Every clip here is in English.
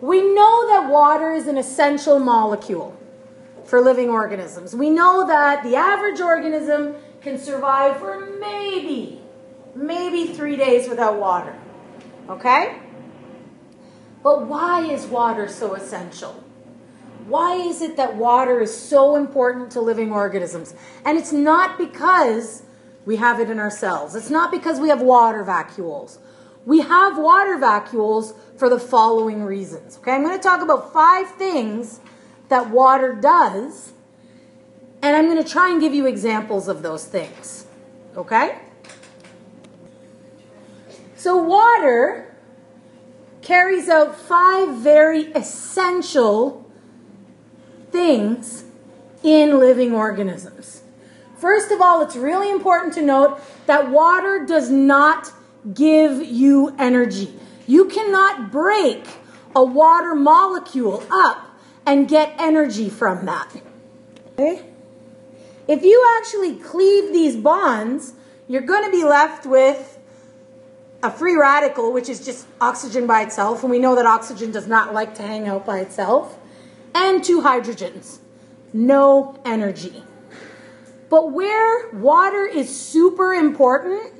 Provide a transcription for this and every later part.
we know that water is an essential molecule for living organisms. We know that the average organism can survive for maybe, maybe three days without water. Okay? But why is water so essential? Why is it that water is so important to living organisms? And it's not because we have it in our cells. It's not because we have water vacuoles. We have water vacuoles for the following reasons. Okay, I'm going to talk about five things that water does, and I'm going to try and give you examples of those things. Okay? So, water carries out five very essential things in living organisms. First of all, it's really important to note that water does not give you energy. You cannot break a water molecule up and get energy from that. Okay? If you actually cleave these bonds, you're going to be left with a free radical, which is just oxygen by itself, and we know that oxygen does not like to hang out by itself, and two hydrogens. No energy. But where water is super important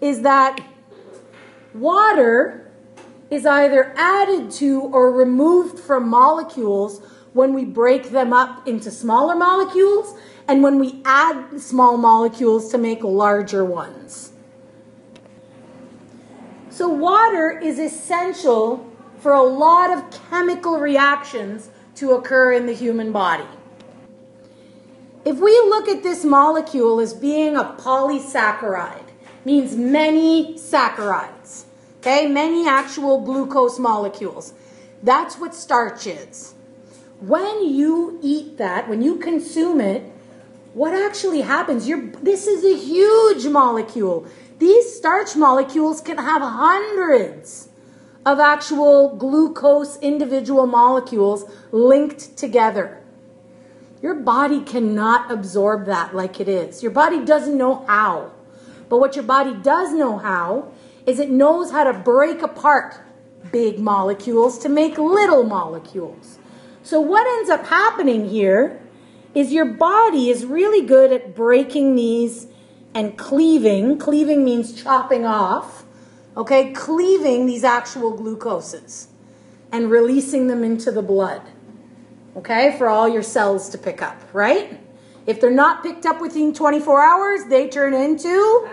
is that water is either added to or removed from molecules when we break them up into smaller molecules and when we add small molecules to make larger ones. So, water is essential for a lot of chemical reactions to occur in the human body. If we look at this molecule as being a polysaccharide, means many saccharides, okay, many actual glucose molecules. That's what starch is. When you eat that, when you consume it, what actually happens? You're, this is a huge molecule. These starch molecules can have hundreds of actual glucose individual molecules linked together. Your body cannot absorb that like it is. Your body doesn't know how. But what your body does know how is it knows how to break apart big molecules to make little molecules. So what ends up happening here is your body is really good at breaking these and cleaving. Cleaving means chopping off. Okay, cleaving these actual glucoses and releasing them into the blood okay, for all your cells to pick up, right? If they're not picked up within 24 hours, they turn into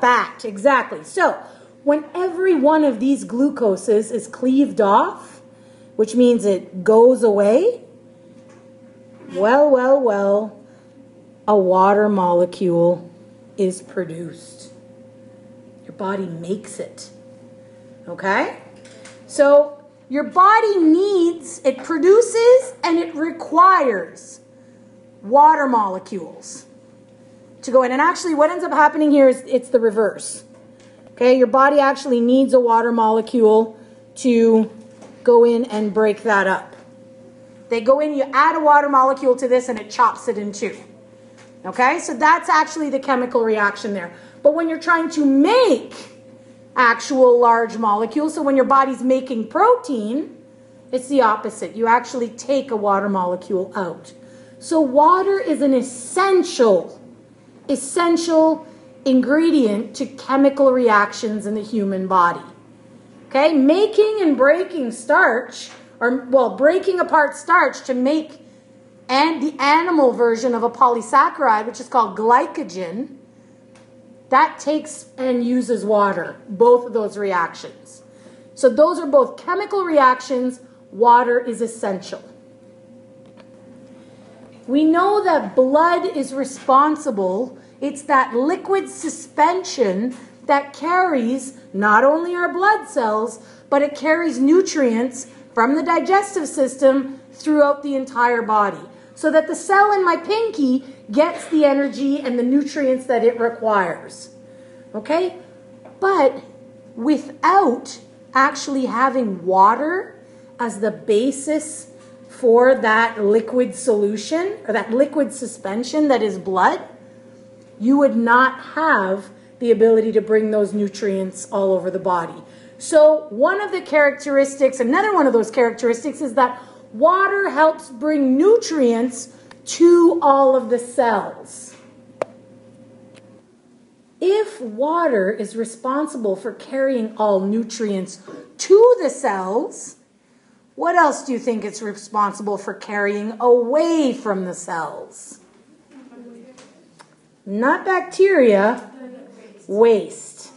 fat. Exactly. So, when every one of these glucoses is cleaved off, which means it goes away, well, well, well, a water molecule is produced. Your body makes it. Okay? So, your body needs, it produces and it requires water molecules to go in. And actually, what ends up happening here is it's the reverse. Okay, your body actually needs a water molecule to go in and break that up. They go in, you add a water molecule to this, and it chops it in two. Okay, so that's actually the chemical reaction there. But when you're trying to make actual large molecules. So when your body's making protein, it's the opposite. You actually take a water molecule out. So water is an essential, essential ingredient to chemical reactions in the human body. Okay, making and breaking starch, or well, breaking apart starch to make and the animal version of a polysaccharide, which is called glycogen, that takes and uses water, both of those reactions. So those are both chemical reactions. Water is essential. We know that blood is responsible. It's that liquid suspension that carries not only our blood cells, but it carries nutrients from the digestive system throughout the entire body. So that the cell in my pinky gets the energy and the nutrients that it requires. Okay? But without actually having water as the basis for that liquid solution or that liquid suspension that is blood, you would not have the ability to bring those nutrients all over the body. So, one of the characteristics, another one of those characteristics, is that water helps bring nutrients to all of the cells. If water is responsible for carrying all nutrients to the cells, what else do you think it's responsible for carrying away from the cells? Not bacteria, waste.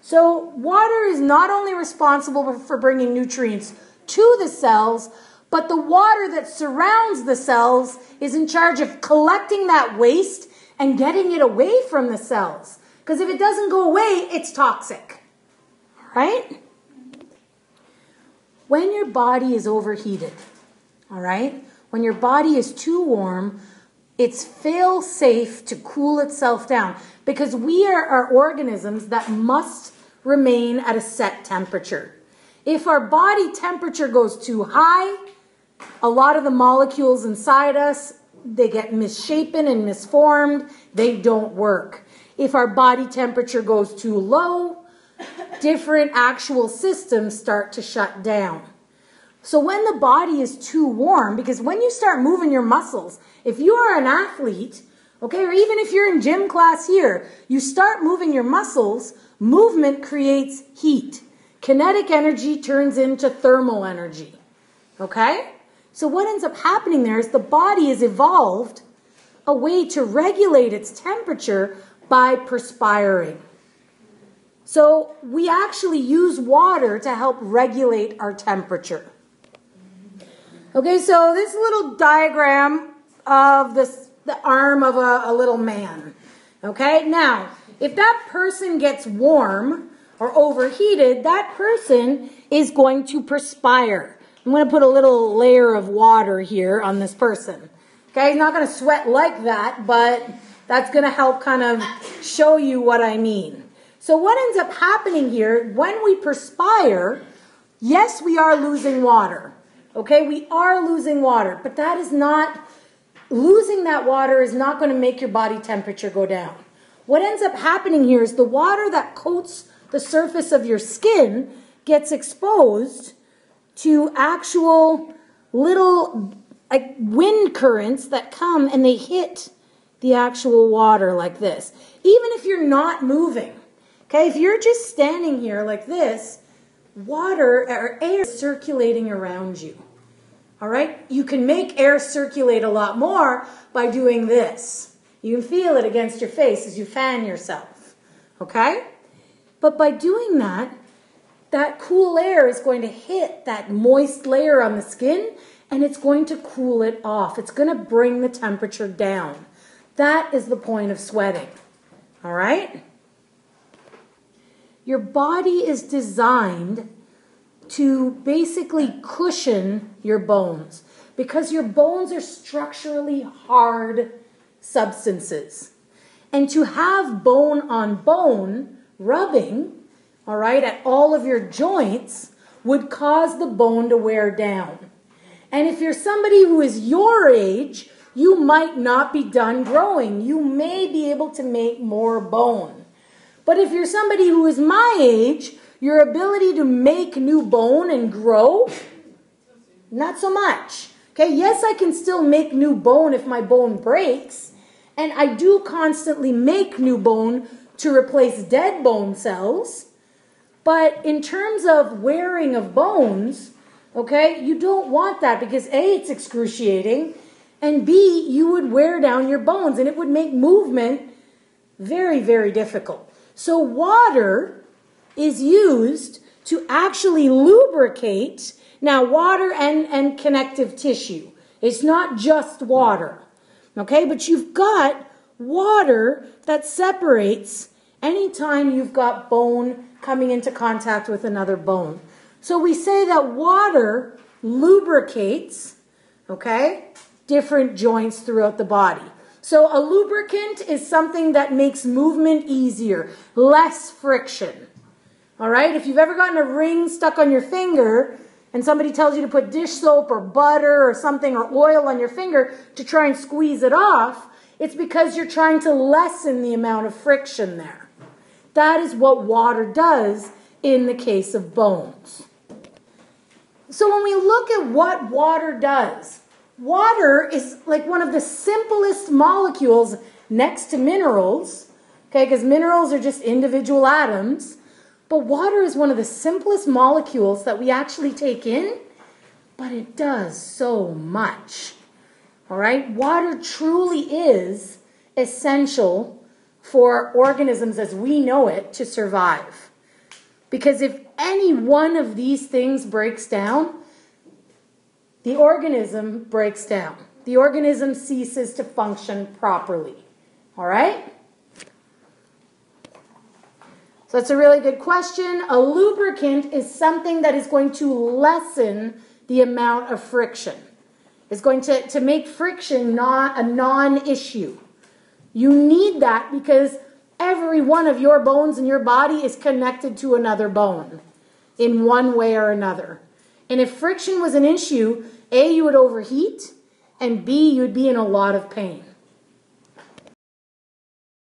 So, water is not only responsible for bringing nutrients to the cells, but the water that surrounds the cells is in charge of collecting that waste and getting it away from the cells. Because if it doesn't go away, it's toxic. Right? When your body is overheated, all right, when your body is too warm, it's fail safe to cool itself down because we are, are organisms that must remain at a set temperature. If our body temperature goes too high, a lot of the molecules inside us they get misshapen and misformed, they don't work. If our body temperature goes too low, different actual systems start to shut down. So when the body is too warm, because when you start moving your muscles, if you are an athlete, okay, or even if you're in gym class here, you start moving your muscles, movement creates heat. Kinetic energy turns into thermal energy. Okay? So what ends up happening there is the body has evolved a way to regulate its temperature by perspiring. So we actually use water to help regulate our temperature. Okay, so this little diagram of this, the arm of a, a little man. Okay, now if that person gets warm or overheated, that person is going to perspire. I'm going to put a little layer of water here on this person. Okay, he's not going to sweat like that, but that's going to help kind of show you what I mean. So what ends up happening here, when we perspire, yes, we are losing water. Okay, we are losing water, but that is not, losing that water is not going to make your body temperature go down. What ends up happening here is the water that coats the surface of your skin gets exposed to actual little like wind currents that come and they hit the actual water like this. Even if you're not moving. Okay, if you're just standing here like this, water or air is circulating around you. All right? You can make air circulate a lot more by doing this. You can feel it against your face as you fan yourself. Okay? But by doing that, that cool air is going to hit that moist layer on the skin and it's going to cool it off. It's going to bring the temperature down. That is the point of sweating. All right? Your body is designed to basically cushion your bones because your bones are structurally hard substances. And to have bone on bone rubbing all right, at all of your joints would cause the bone to wear down. And if you're somebody who is your age, you might not be done growing. You may be able to make more bone. But if you're somebody who is my age, your ability to make new bone and grow, not so much. Okay, yes, I can still make new bone if my bone breaks, and I do constantly make new bone to replace dead bone cells. But in terms of wearing of bones, okay, you don't want that because A, it's excruciating, and B, you would wear down your bones and it would make movement very, very difficult. So, water is used to actually lubricate now water and, and connective tissue. It's not just water, okay, but you've got water that separates anytime you've got bone coming into contact with another bone. So we say that water lubricates, okay, different joints throughout the body. So a lubricant is something that makes movement easier, less friction. All right, if you've ever gotten a ring stuck on your finger and somebody tells you to put dish soap or butter or something or oil on your finger to try and squeeze it off, it's because you're trying to lessen the amount of friction there. That is what water does in the case of bones. So when we look at what water does, water is like one of the simplest molecules next to minerals, okay, because minerals are just individual atoms. But water is one of the simplest molecules that we actually take in, but it does so much. All right? Water truly is essential for organisms as we know it to survive. Because if any one of these things breaks down, the organism breaks down. The organism ceases to function properly. All right? That's a really good question. A lubricant is something that is going to lessen the amount of friction. It's going to, to make friction not a non-issue. You need that because every one of your bones in your body is connected to another bone in one way or another. And if friction was an issue, A, you would overheat, and B, you'd be in a lot of pain.